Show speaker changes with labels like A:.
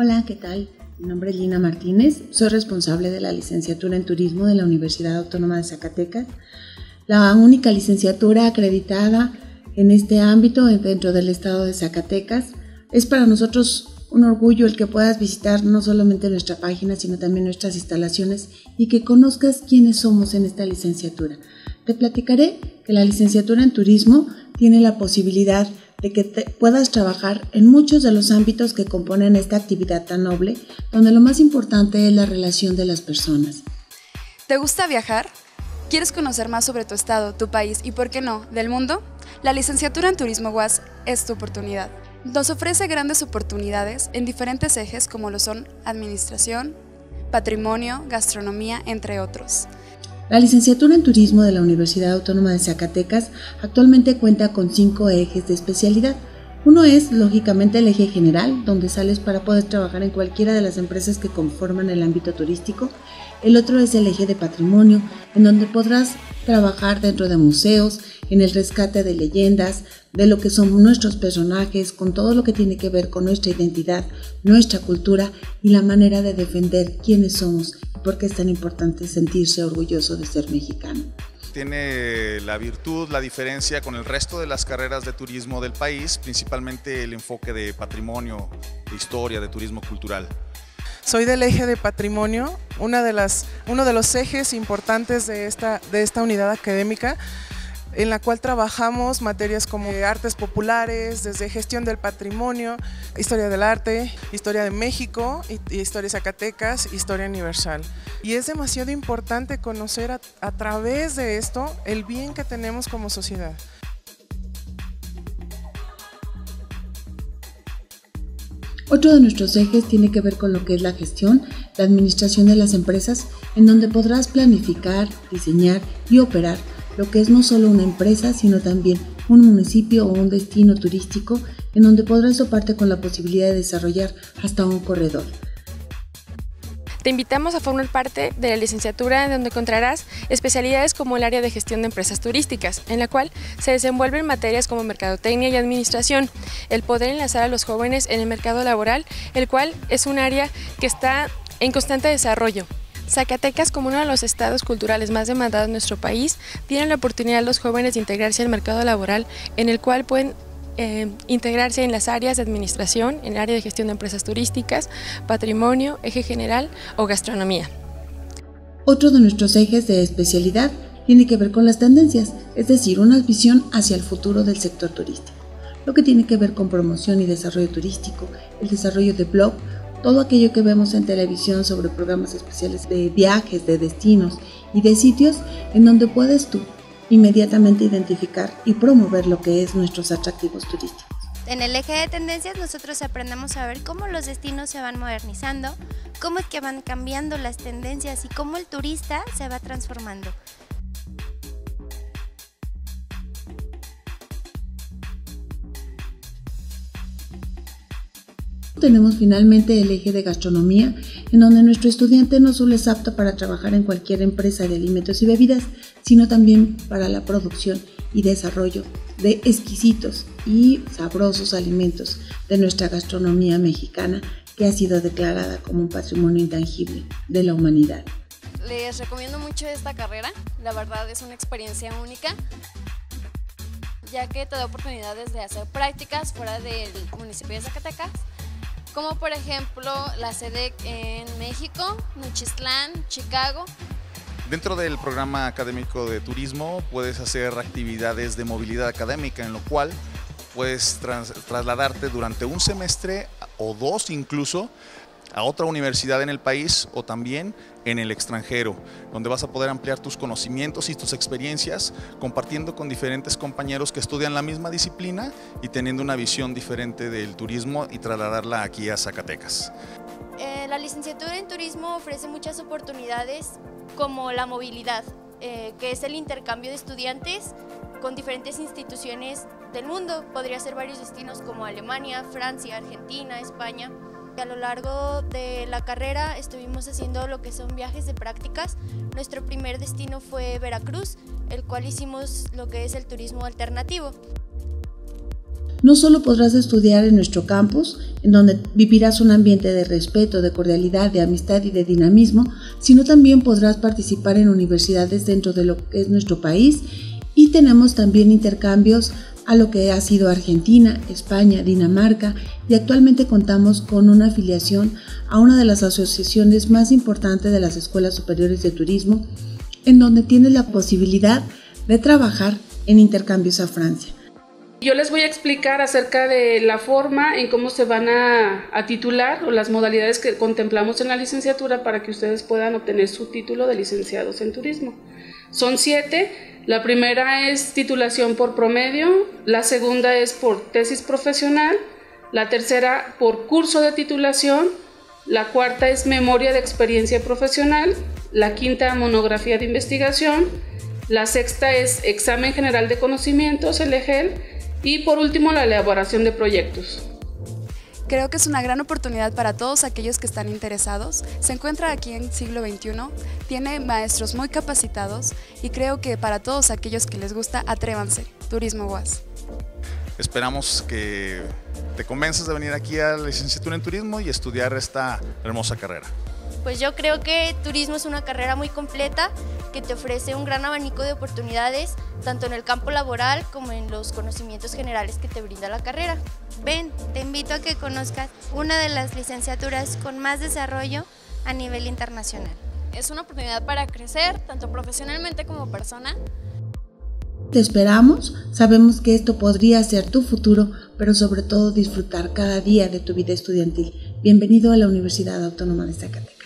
A: Hola, ¿qué tal? Mi nombre es Lina Martínez, soy responsable de la licenciatura en turismo de la Universidad Autónoma de Zacatecas, la única licenciatura acreditada en este ámbito dentro del estado de Zacatecas. Es para nosotros un orgullo el que puedas visitar no solamente nuestra página, sino también nuestras instalaciones y que conozcas quiénes somos en esta licenciatura. Te platicaré que la licenciatura en turismo tiene la posibilidad de que puedas trabajar en muchos de los ámbitos que componen esta actividad tan noble, donde lo más importante es la relación de las personas.
B: ¿Te gusta viajar? ¿Quieres conocer más sobre tu estado, tu país y, por qué no, del mundo? La licenciatura en Turismo UAS es tu oportunidad. Nos ofrece grandes oportunidades en diferentes ejes como lo son administración, patrimonio, gastronomía, entre otros.
A: La licenciatura en Turismo de la Universidad Autónoma de Zacatecas actualmente cuenta con cinco ejes de especialidad. Uno es, lógicamente, el eje general, donde sales para poder trabajar en cualquiera de las empresas que conforman el ámbito turístico. El otro es el eje de patrimonio, en donde podrás trabajar dentro de museos, en el rescate de leyendas, de lo que son nuestros personajes, con todo lo que tiene que ver con nuestra identidad, nuestra cultura y la manera de defender quiénes somos por qué es tan importante sentirse orgulloso de ser mexicano.
C: Tiene la virtud, la diferencia con el resto de las carreras de turismo del país, principalmente el enfoque de patrimonio, de historia, de turismo cultural.
D: Soy del eje de patrimonio, una de las, uno de los ejes importantes de esta, de esta unidad académica en la cual trabajamos materias como artes populares, desde gestión del patrimonio, historia del arte, historia de México, historia Zacatecas, historia universal. Y es demasiado importante conocer a, a través de esto el bien que tenemos como sociedad.
A: Otro de nuestros ejes tiene que ver con lo que es la gestión, la administración de las empresas, en donde podrás planificar, diseñar y operar lo que es no solo una empresa, sino también un municipio o un destino turístico en donde podrás toparte con la posibilidad de desarrollar hasta un corredor.
B: Te invitamos a formar parte de la licenciatura en donde encontrarás especialidades como el área de gestión de empresas turísticas, en la cual se desenvuelven materias como mercadotecnia y administración, el poder enlazar a los jóvenes en el mercado laboral, el cual es un área que está en constante desarrollo. Zacatecas, como uno de los estados culturales más demandados en nuestro país, tiene la oportunidad los jóvenes de integrarse al mercado laboral, en el cual pueden eh, integrarse en las áreas de administración, en el área de gestión de empresas turísticas, patrimonio, eje general o gastronomía.
A: Otro de nuestros ejes de especialidad tiene que ver con las tendencias, es decir, una visión hacia el futuro del sector turístico, lo que tiene que ver con promoción y desarrollo turístico, el desarrollo de blog, todo aquello que vemos en televisión sobre programas especiales de viajes, de destinos y de sitios en donde puedes tú inmediatamente identificar y promover lo que es nuestros atractivos turísticos.
E: En el eje de tendencias nosotros aprendemos a ver cómo los destinos se van modernizando, cómo es que van cambiando las tendencias y cómo el turista se va transformando.
A: Tenemos finalmente el eje de gastronomía, en donde nuestro estudiante no solo es apto para trabajar en cualquier empresa de alimentos y bebidas, sino también para la producción y desarrollo de exquisitos y sabrosos alimentos de nuestra gastronomía mexicana, que ha sido declarada como un patrimonio intangible de la humanidad.
F: Les recomiendo mucho esta carrera, la verdad es una experiencia única ya que te da oportunidades de hacer prácticas fuera del municipio de Zacatecas como por ejemplo la sede en México, Nochistlán, Chicago.
C: Dentro del programa académico de turismo puedes hacer actividades de movilidad académica, en lo cual puedes trasladarte durante un semestre o dos incluso a otra universidad en el país o también en el extranjero, donde vas a poder ampliar tus conocimientos y tus experiencias compartiendo con diferentes compañeros que estudian la misma disciplina y teniendo una visión diferente del turismo y trasladarla aquí a Zacatecas.
E: Eh, la licenciatura en turismo ofrece muchas oportunidades como la movilidad, eh, que es el intercambio de estudiantes con diferentes instituciones del mundo. Podría ser varios destinos como Alemania, Francia, Argentina, España. A lo largo de la carrera estuvimos haciendo lo que son viajes de prácticas. Nuestro primer destino fue Veracruz, el cual hicimos lo que es el turismo alternativo.
A: no solo podrás estudiar en nuestro campus, en donde vivirás un ambiente de respeto, de cordialidad, de amistad y de dinamismo, sino también podrás participar en universidades dentro de lo que es nuestro país y tenemos también intercambios a lo que ha sido Argentina, España, Dinamarca y actualmente contamos con una afiliación a una de las asociaciones más importantes de las escuelas superiores de turismo, en donde tienes la posibilidad de trabajar en intercambios a Francia.
G: Yo les voy a explicar acerca de la forma en cómo se van a, titular o las modalidades que contemplamos en la licenciatura para que ustedes puedan obtener su título de licenciados en turismo. Son siete. La primera es titulación por promedio, la segunda es por tesis profesional, la tercera por curso de titulación, la cuarta es memoria de experiencia profesional, la quinta monografía de investigación, la sexta es examen general de conocimientos, el EGEL, y por último, la elaboración de proyectos.
H: Creo que es una gran oportunidad para todos aquellos que están interesados. Se encuentra aquí en siglo XXI, tiene maestros muy capacitados y creo que para todos aquellos que les gusta, atrévanse. Turismo UAS.
C: Esperamos que te convenzas de venir aquí a la licenciatura en turismo y estudiar esta hermosa carrera.
E: Pues yo creo que turismo es una carrera muy completa que te ofrece un gran abanico de oportunidades, tanto en el campo laboral como en los conocimientos generales que te brinda la carrera.
I: Ven, te invito a que conozcas una de las licenciaturas con más desarrollo a nivel internacional.
F: Es una oportunidad para crecer, tanto profesionalmente como persona.
A: Te esperamos, sabemos que esto podría ser tu futuro, pero sobre todo disfrutar cada día de tu vida estudiantil. Bienvenido a la Universidad Autónoma de Zacatecas.